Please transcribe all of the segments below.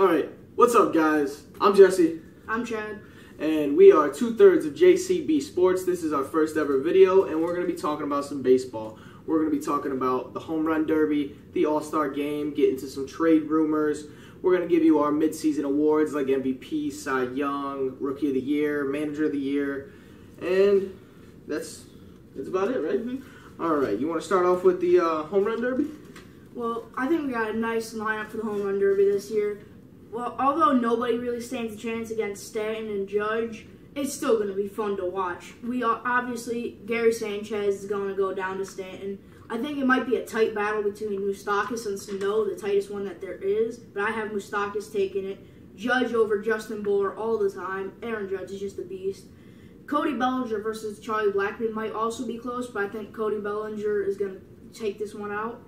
All right, what's up, guys? I'm Jesse, I'm Chad. and we are two thirds of JCB Sports. This is our first ever video, and we're going to be talking about some baseball. We're going to be talking about the home run derby, the All Star game, get into some trade rumors. We're going to give you our midseason awards like MVP, Cy Young, Rookie of the Year, Manager of the Year, and that's that's about it, right? All right, you want to start off with the uh, home run derby? Well, I think we got a nice lineup for the home run derby this year. Well, although nobody really stands a chance against Stanton and Judge, it's still going to be fun to watch. We are obviously Gary Sanchez is going to go down to Stanton. I think it might be a tight battle between Moustakas and Sano, the tightest one that there is. But I have Moustakas taking it. Judge over Justin Bour all the time. Aaron Judge is just a beast. Cody Bellinger versus Charlie Blackmon might also be close, but I think Cody Bellinger is going to take this one out.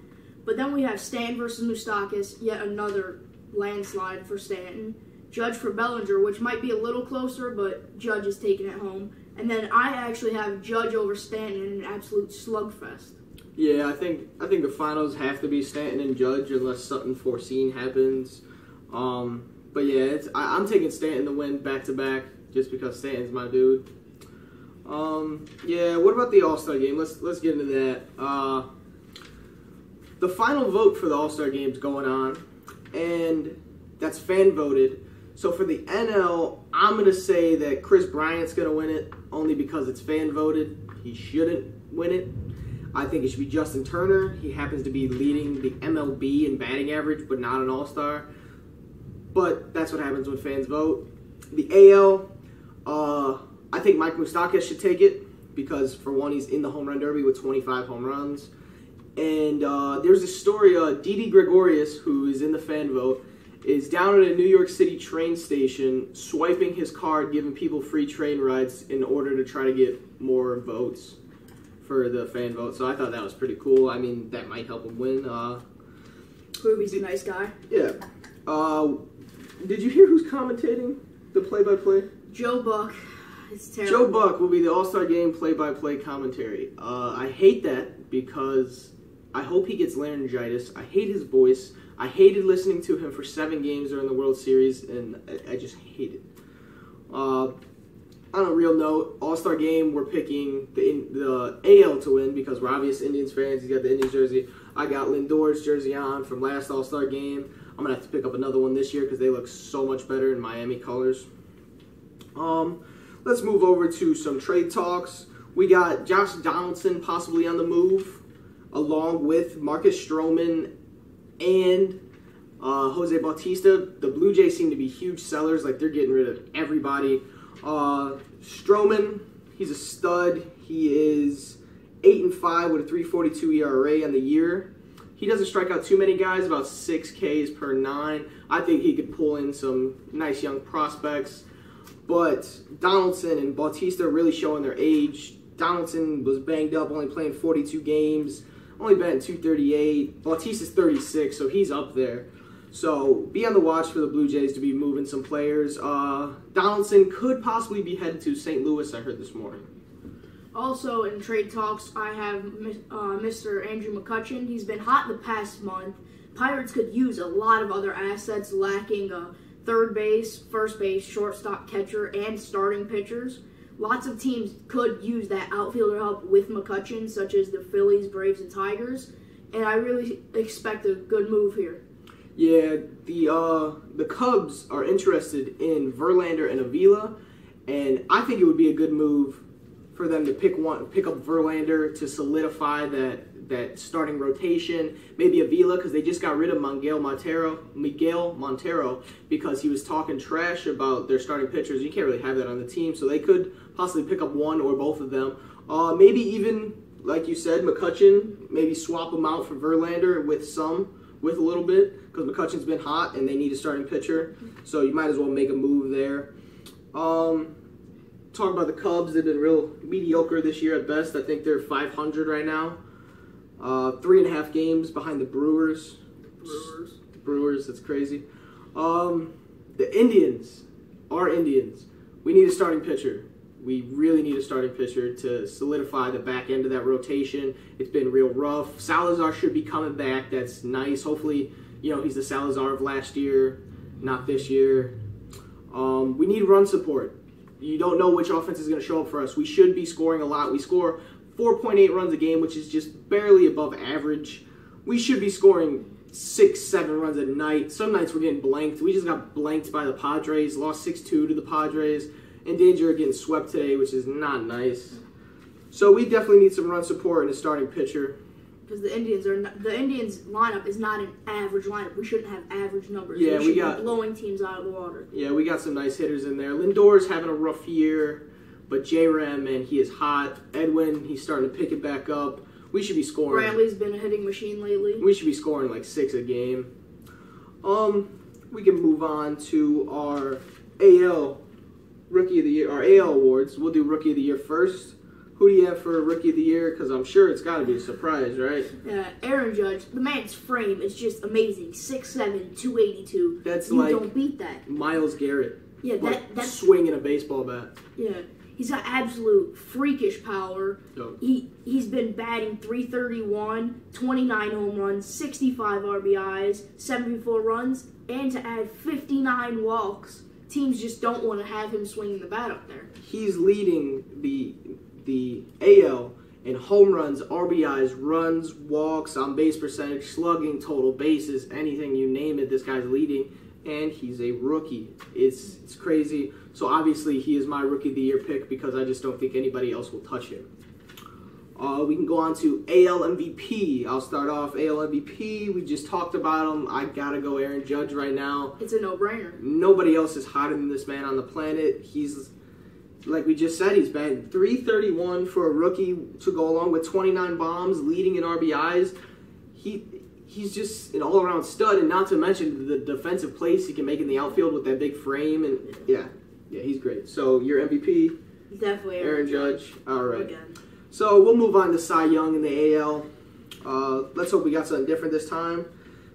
But then we have Stan versus Moustakas, yet another landslide for Stanton. Judge for Bellinger, which might be a little closer, but Judge is taking it home. And then I actually have Judge over Stanton in an absolute slugfest. Yeah, I think I think the finals have to be Stanton and Judge unless something foreseen happens. Um, but yeah, I, I'm taking Stanton to win back to back just because Stanton's my dude. Um, yeah, what about the All Star game? Let's let's get into that. Uh, the final vote for the All Star game's going on, and that's fan voted. So for the NL, I'm gonna say that Chris Bryant's gonna win it only because it's fan voted. He shouldn't win it. I think it should be Justin Turner. He happens to be leading the MLB in batting average, but not an All Star. But that's what happens when fans vote. The AL, uh, I think Mike Moustakas should take it because for one, he's in the home run derby with 25 home runs. And uh, there's this story, uh, Didi Gregorius, who is in the fan vote, is down at a New York City train station swiping his card, giving people free train rides in order to try to get more votes for the fan vote. So I thought that was pretty cool. I mean, that might help him win. Uh, Ruby's a nice guy. yeah. Uh, did you hear who's commentating the play-by-play? Joe Buck. It's terrible. Joe Buck will be the All Star Game play-by-play commentary. Uh, I hate that because I hope he gets laryngitis. I hate his voice. I hated listening to him for seven games during the World Series, and I, I just hate it. Uh, on a real note, All Star Game, we're picking the the AL to win because we're obvious Indians fans. He's got the Indians jersey. I got Lindor's jersey on from last All Star Game. I'm gonna have to pick up another one this year because they look so much better in Miami colors. Um, let's move over to some trade talks. We got Josh Donaldson possibly on the move, along with Marcus Stroman and uh, Jose Bautista. The Blue Jays seem to be huge sellers, like they're getting rid of everybody. Uh, Stroman, he's a stud. He is eight and five with a 3.42 ERA on the year. He doesn't strike out too many guys, about six Ks per nine. I think he could pull in some nice young prospects. But Donaldson and Bautista really showing their age. Donaldson was banged up, only playing 42 games, only batting 238. Bautista's 36, so he's up there. So be on the watch for the Blue Jays to be moving some players. Uh, Donaldson could possibly be headed to St. Louis, I heard this morning. Also, in trade talks, I have uh, Mr. Andrew McCutchen. He's been hot the past month. Pirates could use a lot of other assets lacking a third base, first base, shortstop, catcher, and starting pitchers. Lots of teams could use that outfielder help with McCutchen, such as the Phillies, Braves, and Tigers. And I really expect a good move here. Yeah, the uh, the Cubs are interested in Verlander and Avila, and I think it would be a good move for them to pick one, pick up Verlander to solidify that that starting rotation. Maybe Avila because they just got rid of Miguel Montero, Miguel Montero because he was talking trash about their starting pitchers. You can't really have that on the team, so they could possibly pick up one or both of them. Uh, maybe even like you said, McCutchen. Maybe swap him out for Verlander with some, with a little bit because McCutchen's been hot and they need a starting pitcher. So you might as well make a move there. Um, talk about the Cubs. They've been real mediocre this year at best. I think they're 500 right now. Uh, three and a half games behind the Brewers. Brewers. Brewers, that's crazy. Um, the Indians, our Indians, we need a starting pitcher. We really need a starting pitcher to solidify the back end of that rotation. It's been real rough. Salazar should be coming back. That's nice. Hopefully, you know, he's the Salazar of last year. Not this year. Um, we need run support. You don't know which offense is going to show up for us. We should be scoring a lot. We score 4.8 runs a game, which is just barely above average. We should be scoring six, seven runs a night. Some nights we're getting blanked. We just got blanked by the Padres, lost 6 2 to the Padres, in danger of getting swept today, which is not nice. So we definitely need some run support and a starting pitcher. Because the Indians are not, the Indians lineup is not an average lineup. We shouldn't have average numbers. Yeah, we, we got- blowing teams out of the water. Yeah, we got some nice hitters in there. Lindor's having a rough year, but J Ram, man, he is hot. Edwin, he's starting to pick it back up. We should be scoring. Bradley's been a hitting machine lately. We should be scoring like six a game. Um, we can move on to our AL Rookie of the Year, our AL awards. We'll do Rookie of the Year first. Who do you have for Rookie of the Year? Because I'm sure it's got to be a surprise, right? Uh, Aaron Judge, the man's frame is just amazing. 6'7", 282. That's you like- don't beat that. Myles Garrett, Yeah, like that that's swinging a baseball bat. yeah. He's got absolute freakish power. So, He he's been batting 331, 29 home runs, 65 RBIs, 74 runs, and to add 59 walks. Teams just don't want to have him swinging the bat up there. he's leading the the AL in home runs, RBIs, runs, walks, on base percentage, slugging, total bases, anything you name it. This guy's leading, and he's a rookie. It's it's crazy. So obviously he is my rookie of the year pick because I just don't think anybody else will touch him. Uh, we can go on to AL MVP. I'll start off AL MVP. We just talked about him. I gotta go Aaron Judge right now. It's a no-brainer. Nobody else is hotter than this man on the planet. He's like we just said, he's been 331 for a rookie to go along with 29 bombs, leading in RBIs. He he's just an all-around stud, and not to mention the defensive plays he can make in the outfield with that big frame, and yeah, yeah, he's great. So your MVP, Definitely Aaron Judge. All right. Again. So we'll move on to Cy Young in the AL. Uh, let's hope we got something different this time.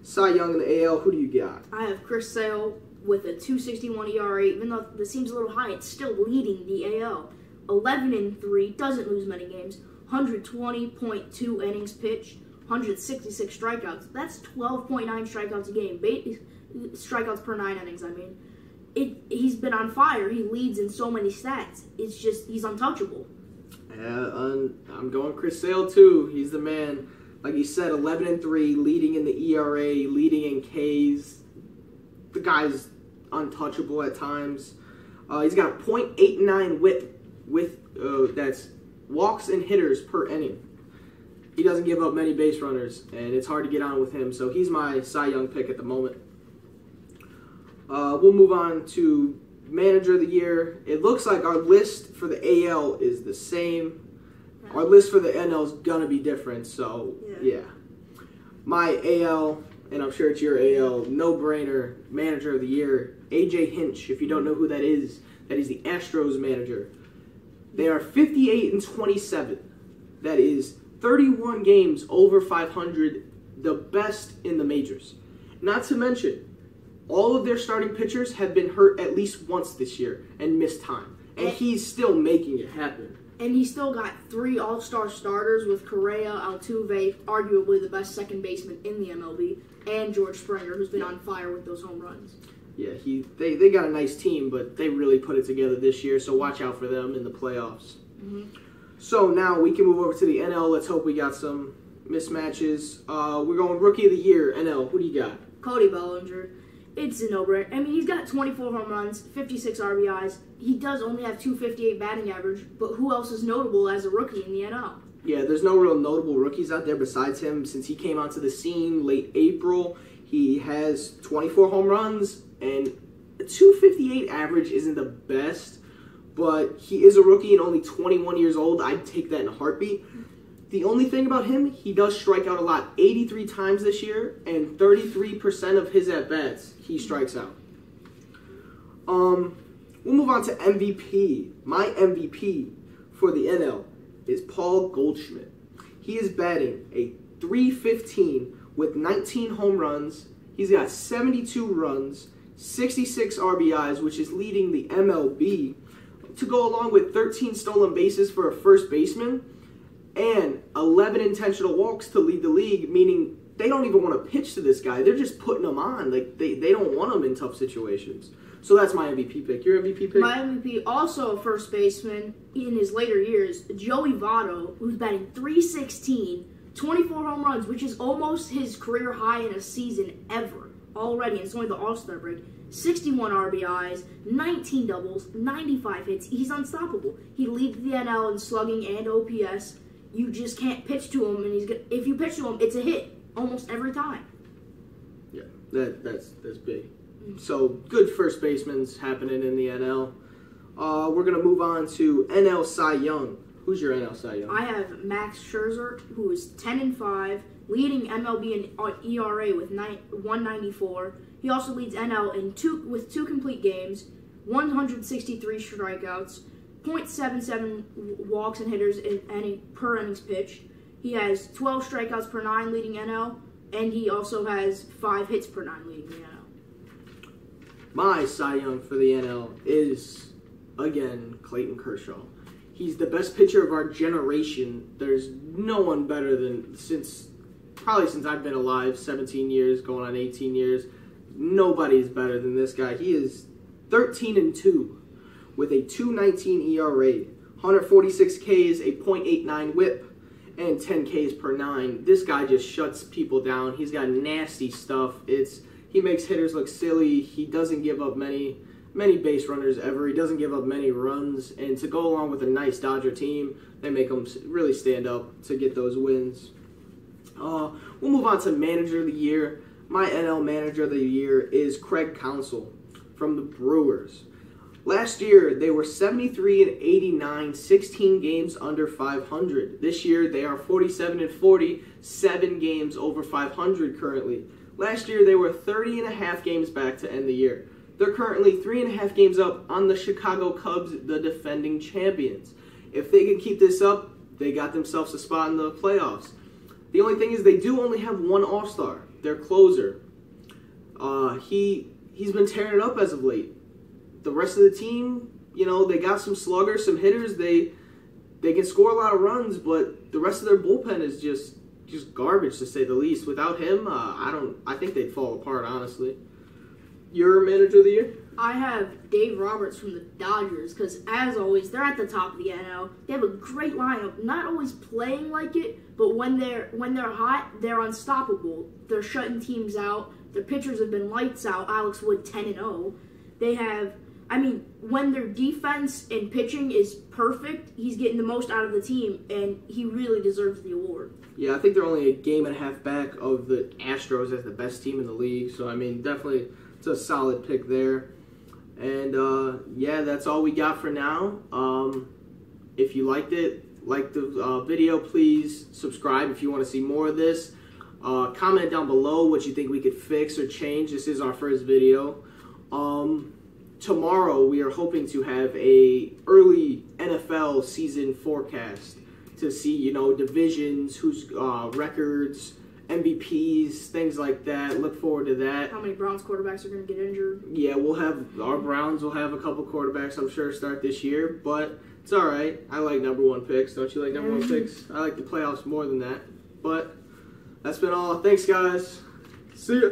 Cy Young in the AL. Who do you got? I have Chris Sale with a 261 ERA. Even though this seems a little high, it's still leading the AL. 11 and 3, doesn't lose many games. 120.2 innings pitched, 166 strikeouts. That's 12.9 strikeouts a game. Strikeouts per nine innings, I mean. It, he's been on fire. He leads in so many stats. It's just, he's untouchable. Yeah, un- I'm going Chris Sale too. He's the man. Like you said, 11 and 3, leading in the ERA, leading in Ks. The guy's untouchable at times. Uh, he's got a .89 whip with uh, that's walks and hitters per inning. He doesn't give up many base runners, and it's hard to get on with him. So he's my Cy Young pick at the moment. Uh, we'll move on to manager of the year. It looks like our list for the AL is the same. Our list for the NL is gonna be different. So Yeah. yeah, my AL, and I'm sure it's your AL, no brainer. Manager of the year, AJ Hinch. If you don't know who that is, that is the Astros manager. They are 58 and 27. That is 31 games over 500, the best in the majors. Not to mention, all of their starting pitchers have been hurt at least once this year and missed time. And he's still making it happen. And he still got three All Star starters with Correa, Altuve, arguably the best second baseman in the MLB, and George Springer, who's been on fire with those home runs. Yeah, he they, they got a nice team, but they really put it together this year, so watch out for them in the playoffs. Mhm. So now we can move over to the NL. Let's hope we got some mismatches. Uh, we're going rookie of the year, NL. Who do you got? Cody Bellinger, it's a no-brainer. I mean, he's got 24 home runs, 56 RBIs. He does only have 258 batting average, but who else is notable as a rookie in the NL? Yeah, there's no real notable rookies out there besides him. Since he came onto the scene late April, he has 24 home runs and 258 average isn't the best, but he is a rookie and only 21 years old. I'd take that in a heartbeat. The only thing about him, he does strike out a lot. 83 times this year, and 33% of his at bats, he strikes out. Um, we'll move on to MVP. My MVP for the NL is Paul Goldschmidt. He is batting a 315 with 19 home runs. He's got 72 runs, 66 RBIs, which is leading the MLB, to go along with 13 stolen bases for a first baseman and 11 intentional walks to lead the league, meaning they don't even want to pitch to this guy. They're just putting him on. Like they, they don't want him in tough situations. So that's my MVP pick. Your MVP pick? My MVP, also a first baseman in his later years, Joey Votto, who's batting 316, 24 home runs, which is almost his career high in a season ever already. And it's only the All Star break. 61 RBIs, 19 doubles, 95 hits. He's unstoppable. He leads the NL in slugging and OPS. You just can't pitch to him, and he's go- if you pitch to him, it's a hit almost every time. Yeah, that that's that's big. So good first baseman's happening in the NL. Uh, we're gonna move on to NL Cy Young. Who's your NL Cy Young? I have Max Scherzer, who is 10 and 5, leading MLB in uh, ERA with 194. He also leads NL in two with two complete games, 163 strikeouts, 0.77 walks and hitters in any per innings pitched. He has 12 strikeouts per nine, leading NL, and he also has five hits per nine, leading the NL. My Cy Young for the NL is again Clayton Kershaw. He's the best pitcher of our generation. There's no one better than since probably since I've been alive, 17 years, going on 18 years. Nobody's better than this guy. He is 13 and 2 with a 219 ERA, 146 Ks, a .89 whip, and 10 Ks per 9. This guy just shuts people down. He's got nasty stuff. It's he makes hitters look silly. He doesn't give up many many base runners ever. He doesn't give up many runs, and to go along with a nice Dodger team, they make him really stand up to get those wins. Uh, we'll move on to manager of the year. My NL manager of the year is Craig Counsell from the Brewers. Last year, they were 73 and 89, 16 games under 500. This year, they are 47 and 40, 7 games over 500 currently. Last year, they were 30 and a half games back to end the year. They're currently three and a half games up on the Chicago Cubs, the defending champions. If they can keep this up, they got themselves a spot in the playoffs. The only thing is they do only have one All Star, their closer. Uh, he he's been tearing it up as of late. The rest of the team, you know, they got some sluggers, some hitters. They they can score a lot of runs, but the rest of their bullpen is just just garbage to say the least. Without him, uh, I don't. I think they'd fall apart, honestly. Your manager of the year? I have Dave Roberts from the Dodgers because, as always, they're at the top of the NL. They have a great lineup. Not always playing like it, but when they're when they're hot, they're unstoppable. They're shutting teams out. Their pitchers have been lights out. Alex Wood ten and zero. They have. I mean, when their defense and pitching is perfect, he's getting the most out of the team, and he really deserves the award. Yeah, I think they're only a game and a half back of the Astros as the best team in the league. So I mean, definitely it's a solid pick there. And uh, yeah, that's all we got for now. Um, if you liked it, like the uh, video, please subscribe if you want to see more of this. Uh, comment down below what you think we could fix or change. This is our first video. Um, tomorrow we are hoping to have a early NFL season forecast to see you know divisions, whose uh, records, MVPs, things like that. Look forward to that. How many Browns quarterbacks are going to get injured? Yeah, we'll have our Browns will have a couple quarterbacks, I'm sure, start this year, but it's all right. I like number one picks. Don't you like number one picks? I like the playoffs more than that. But that's been all. Thanks, guys. See ya.